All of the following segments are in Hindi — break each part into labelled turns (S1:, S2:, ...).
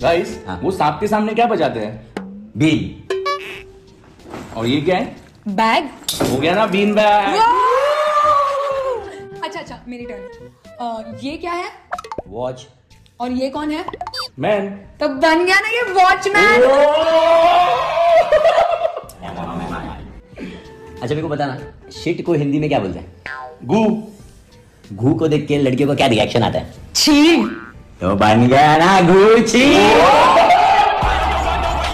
S1: गाइस
S2: हाँ।
S1: वो सांप के सामने क्या बजाते हैं?
S2: बीन
S1: और ये क्या है?
S3: बैग
S1: हो गया ना बीन बैग
S3: अच्छा अच्छा मेरी टर्न ये क्या है?
S2: वॉच
S3: और ये कौन है?
S1: मैन
S3: तो बन गया ना ये वॉचमैन
S2: अच्छा मेरे को बताना शिट को हिंदी में क्या बोलते हैं?
S1: गू
S2: घू को देख के लड़कियों को क्या रिएक्शन आता है?
S3: छी
S2: तो बन गया ना गुची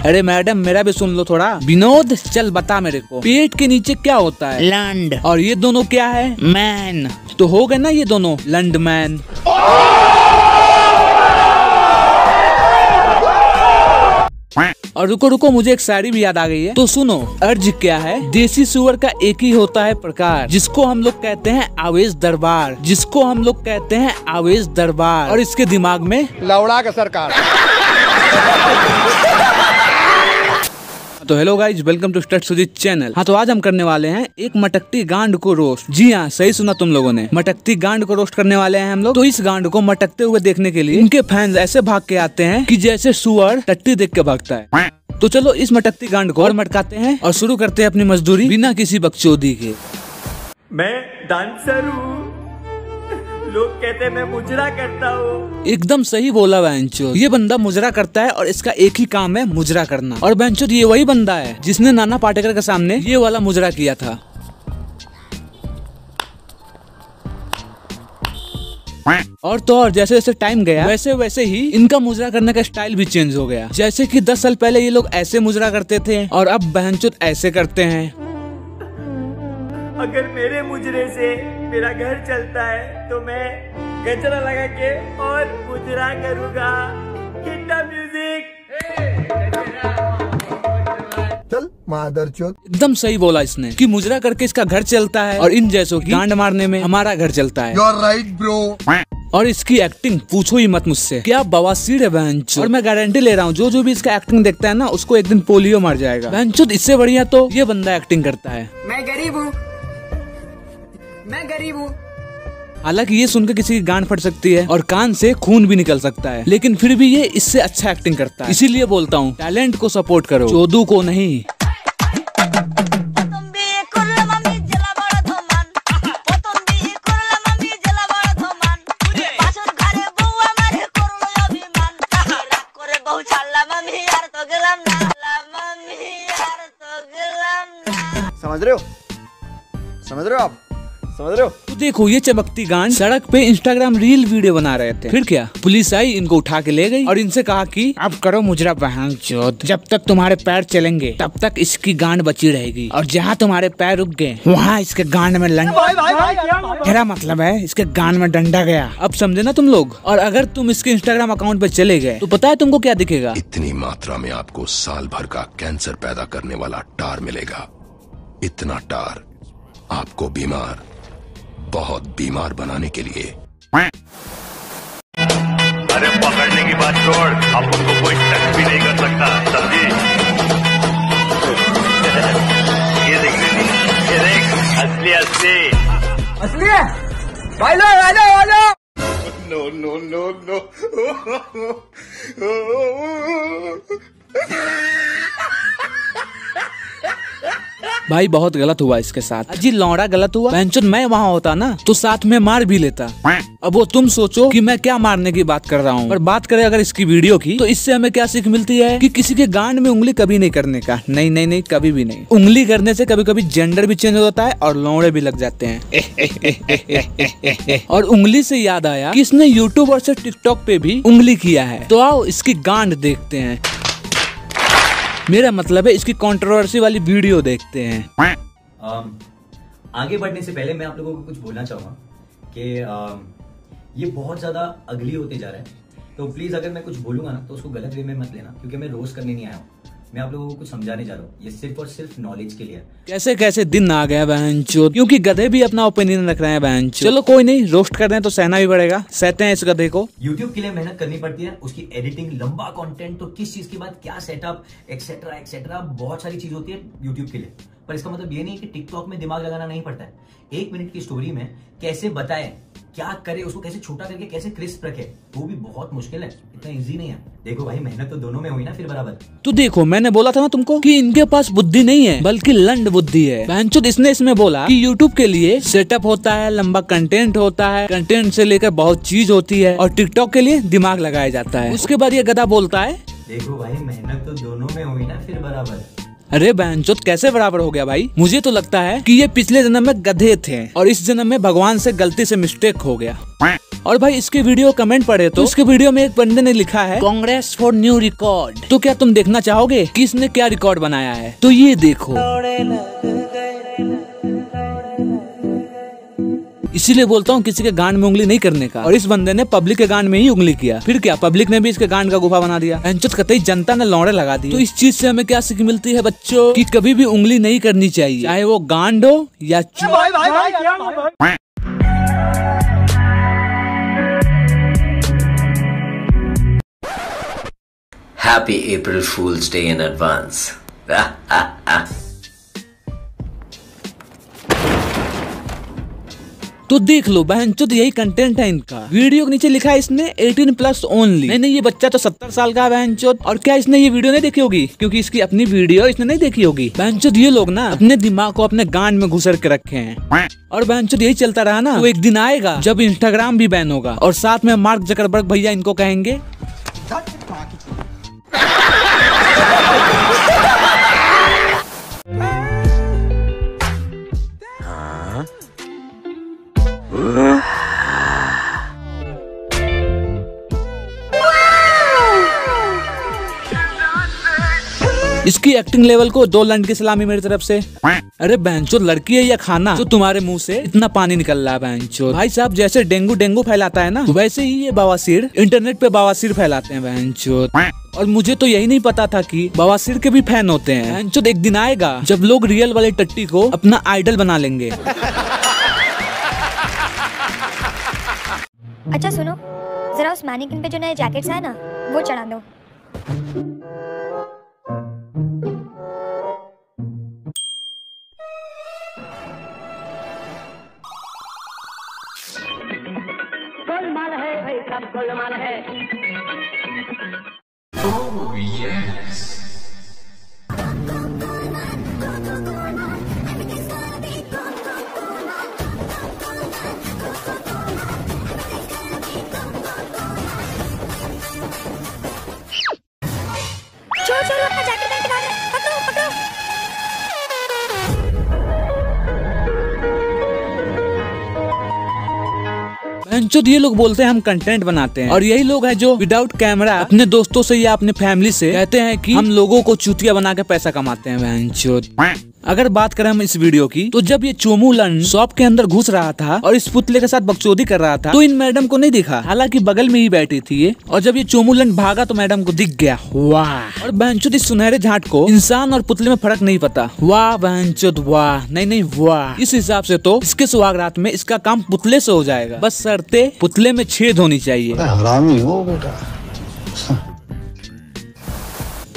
S4: अरे मैडम मेरा भी सुन लो थोड़ा। विनोद चल बता मेरे को पेट के नीचे क्या होता है? लंड। और ये दोनों क्या है? मैन। तो हो गए ना ये दोनों लंड मैन और रुको रुको मुझे एक शायरी भी याद आ गई है। तो सुनो अर्ज़ क्या है? देसी सुअर का एक ही होता है प्रकार जिसको हम लोग कहते हैं आवेश दरबार। जिसको हम लोग कहते हैं आवेश दरबार। और इसके दिमाग में?
S5: लौड़ा का सरकार।
S4: तो हेलो गाइज़ वेलकम टू स्टट सुजीत चैनल हाँ तो आज हम करने वाले हैं एक मटकती गांड को रोस्ट जी हाँ सही सुना तुम लोगों ने. मटकती गांड को रोस्ट करने वाले हैं हम लोग. तो इस गांड को मटकते हुए देखने के लिए इनके फैंस ऐसे भाग के आते हैं कि जैसे सुअर टट्टी देख के भागता है. तो चलो इस मटकती गांड को और मटकाते हैं और शुरू करते हैं अपनी मजदूरी बिना किसी बकचोदी के.
S6: मैं डांसर हूँ. लोग कहते मैं मुजरा करता हूँ।
S4: एकदम सही बोला बेंचो ये बंदा मुजरा करता है और इसका एक ही काम है, मुजरा करना। और बेंचो ये वही बंदा है जिसने नाना पाटेकर के सामने ये वाला मुजरा किया था। और तो और, जैसे जैसे टाइम गया, वैसे वैसे ही इनका मुजरा करने का स्टाइल भी चेंज हो गया। जैसे कि 10 साल पहले ये लोग ऐसे मुजरा करते थे और अब बहनचोद ऐसे करते हैं।
S6: अगर मेरे मुजरे से मेरा घर चलता है तो मैं गजरा लगा के और मुजरा करूँगा। हिट्टा म्यूज़िक
S5: चल मादर
S4: एकदम सही बोला इसने कि मुजरा करके इसका घर चलता है और इन जैसों की गांड मारने में हमारा घर चलता है।
S5: यू आर राइट ब्रो
S4: और इसकी एक्टिंग पूछो ही मत मुझसे। क्या बवासीर है बहनचोद और मैं गारंटी ले रहा हूँ जो जो भी इसका एक्टिंग देखता है ना उसको एक दिन पोलियो मार जाएगा। बहनचोद इससे बढ़िया तो ये बंदा एक्टिंग करता है।
S7: मैं गरीब हूँ। मैं गरीब हूँ।
S4: हालाँकि ये सुनकर किसी की गांड फट सकती है और कान से खून भी निकल सकता है लेकिन फिर भी ये इससे अच्छा एक्टिंग करता है। इसीलिए बोलता हूँ टैलेंट को सपोर्ट करो चोदू को नहीं।
S5: समझ रहे हो? समझ रहे हो आप? समझ रहे हो?
S4: तो देखो ये चमकती गांड सड़क पे इंस्टाग्राम रील वीडियो बना रहे थे। फिर क्या? पुलिस आई इनको उठा के ले गई और इनसे कहा कि अब करो मुजरा बहन चोद। जब तक तुम्हारे पैर चलेंगे तब तक इसकी गांड बची रहेगी। और जहाँ तुम्हारे पैर रुक गए वहाँ इसके गांड में लंड मेरा मतलब है इसके गांड में डंडा गया। अब समझे ना तुम लोग? और अगर तुम इसके इंस्टाग्राम अकाउंट पे चले गए तो पता है तुमको क्या दिखेगा?
S8: इतनी मात्रा में आपको साल भर का कैंसर पैदा करने वाला टार मिलेगा। इतना टार आपको बीमार बहुत बीमार बनाने के लिए।
S9: अरे पकड़ने की बात छोड़। अब उनको कोई टच भी नहीं कर सकता समझी? ये देख ये देख असली असली।
S7: असली है? भाई लो आ जाओ आ जाओ
S9: नो नो नो नो।
S4: भाई बहुत गलत हुआ इसके साथ। जी लौड़ा गलत हुआ? पेंशन मैं वहाँ होता ना तो साथ में मार भी लेता। अब वो तुम सोचो कि मैं क्या मारने की बात कर रहा हूँ। और बात करें अगर इसकी वीडियो की तो इससे हमें क्या सीख मिलती है कि किसी के गांड में उंगली कभी नहीं करने का। नहीं नहीं नहीं कभी भी नहीं। उंगली करने से कभी कभी जेंडर भी चेंज हो जाता है और लौड़े भी लग जाते हैं। और उंगली से याद आया कि इसने यूट्यूब और से टिकटॉक पे भी उंगली किया है। तो आओ इसकी गांड देखते हैं। मेरा मतलब है इसकी कंट्रोवर्सी वाली वीडियो देखते हैं।
S2: अम, आगे बढ़ने से पहले मैं आप लोगों को कुछ बोलना चाहूँगा कि अम, ये बहुत ज़्यादा अगली होते जा रहा है। तो प्लीज़ अगर मैं कुछ बोलूँगा ना तो उसको गलत वे में मत लेना क्योंकि मैं रोज करने नहीं आया हूँ। मैं आप लोगों को कुछ समझाने जा रहा हूँ। ये सिर्फ़ और सिर्फ़ नॉलेज के लिए है।
S4: कैसे कैसे दिन आ गया बहन चोद? क्योंकि गधे भी अपना ओपिनियन रख रहे हैं बहन चलो कोई नहीं रोस्ट कर रहे हैं तो सहना भी पड़ेगा। सहते हैं इस गधे को।
S2: यूट्यूब के लिए मेहनत करनी पड़ती है उसकी एडिटिंग लंबा कॉन्टेंट तो किस चीज़ के बाद क्या सेटअप एक्सेट्रा एक्सेट्रा बहुत सारी चीज़ होती है यूट्यूब के लिए। पर इसका मतलब ये नहीं कि टिकटॉक में दिमाग लगाना नहीं पड़ता है। एक मिनट की स्टोरी में कैसे बताए क्या करे उसको कैसे छोटा करके कैसे क्रिस्प रखे? वो भी बहुत मुश्किल है इतना इजी नहीं है। देखो भाई मेहनत तो दोनों में हुई ना फिर बराबर।
S4: तो देखो मैंने बोला था ना तुमको कि इनके पास बुद्धि नहीं है बल्कि लंड बुद्धि है। बहनचोद इसने इसमें बोला कि यूट्यूब के लिए सेटअप होता है लंबा कंटेंट होता है कंटेंट से लेकर बहुत चीज़ होती है और टिकटॉक के लिए दिमाग लगाया जाता है। उसके बाद ये गदा बोलता है
S2: देखो भाई मेहनत तो दोनों में हुई ना फिर बराबर।
S4: अरे बहन जो कैसे बराबर हो गया भाई? मुझे तो लगता है कि ये पिछले जन्म में गधे थे और इस जन्म में भगवान से गलती से मिस्टेक हो गया। और भाई इसके वीडियो कमेंट पढ़े तो? इसके वीडियो में एक बंदे ने लिखा है कांग्रेस फॉर न्यू रिकॉर्ड तो क्या तुम देखना चाहोगे कि इसने क्या रिकॉर्ड बनाया है? तो ये देखो। इसीलिए बोलता हूँ किसी के गांड में उंगली नहीं करने का। और इस बंदे ने पब्लिक के गांड में ही उंगली किया। फिर क्या? पब्लिक ने भी इसके गांड का गुफा बना दिया। अंचत कतई जनता ने लौड़े लगा दी तो इस चीज़ से हमें क्या सीख मिलती है बच्चों? की कभी भी उंगली नहीं करनी चाहिए। चाहे वो गांड हो या
S10: Happy April Fool's Day in advance.
S4: तो देख लो बहन चुद यही कंटेंट है इनका। वीडियो के नीचे लिखा है इसने 18 प्लस ओनली नहीं नहीं ये बच्चा तो 70 साल का है बहन चुद और क्या इसने ये वीडियो नहीं देखी होगी? क्योंकि इसकी अपनी वीडियो इसने नहीं देखी होगी। बहन चुद ये लोग ना अपने दिमाग को अपने गांड में घुसर के रखे हैं। और बहन चुद यही चलता रहा ना वो एक दिन आएगा जब इंस्टाग्राम भी बैन होगा। और साथ में मार्क जकरबर्ग भैया इनको कहेंगे। इसकी एक्टिंग लेवल को दो लंड की सलामी मेरी तरफ़ से। अरे बहनचोद लड़की है या खाना? जो तुम्हारे मुँह से इतना पानी निकल रहा है बहनचोद भाई साहब, जैसे डेंगू डेंगू फैलाता है ना, वैसे ही ये बवासीर इंटरनेट पे बवासीर फैलाते हैं बहनचोद और मुझे तो यही नहीं पता था कि बवासीर के भी फ़ैन होते हैं। बहनचोद एक दिन आएगा जब लोग रियल वाले टट्टी को अपना आइडल बना लेंगे।
S11: अच्छा सुनो, जरा उस मैनिकिन पे जो नए जैकेट्स है ना, वो चढ़ा दो।
S6: सब है।
S11: है चोर
S4: बहनचोद ये लोग बोलते हैं, हम कंटेंट बनाते हैं। और यही लोग हैं जो विदाउट कैमरा अपने दोस्तों से या अपने फैमिली से कहते हैं कि हम लोगों को चुतिया बना के पैसा कमाते हैं। अगर बात करें हम इस वीडियो की तो जब ये चोमू लन शॉप के अंदर घुस रहा था और इस पुतले के साथ बकचोदी कर रहा था तो इन मैडम को नहीं दिखा। हालाँकि बगल में ही बैठी थी ये, और जब ये चोमू लन भागा तो मैडम को दिख गया। वाह। और बहनचोद, इस सुनहरे झाट को इंसान और पुतले में फ़र्क नहीं पता। वाह बहनचोद, वाह। नहीं नहीं, वाह। इस हिसाब से तो इसके सुहागरात में इसका काम पुतले से हो जाएगा। बस शर्ते पुतले में छेद होनी चाहिए।
S12: हरामी हो, बेटा।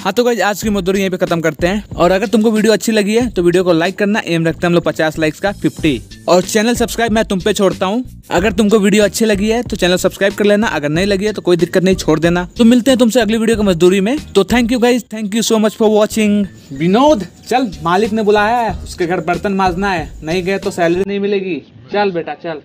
S4: हाँ तो गाइज़ आज की मजदूरी यहीं पे खत्म करते हैं। और अगर तुमको वीडियो अच्छी लगी है तो वीडियो को लाइक करना एम रखते हैं हम लोग पचास लाइक्स का फिफ्टी और चैनल सब्सक्राइब मैं तुम पे छोड़ता हूँ। अगर तुमको वीडियो अच्छी लगी है तो चैनल सब्सक्राइब कर लेना। अगर नहीं लगी है तो कोई दिक्कत नहीं, छोड़ देना। तो मिलते हैं तुमसे अगली वीडियो की मजदूरी में। तो thank you guys thank you so much for watching Vinod, चल, मालिक ने बुलाया है, उसके घर बर्तन माजना है। नहीं गए तो सैलरी नहीं मिलेगी। चल बेटा, चल।